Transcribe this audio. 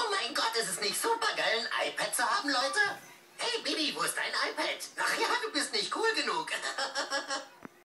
Oh mein Gott, ist es nicht super geil, ein iPad zu haben, Leute? Hey, Bibi, wo ist dein iPad? Ach ja, du bist.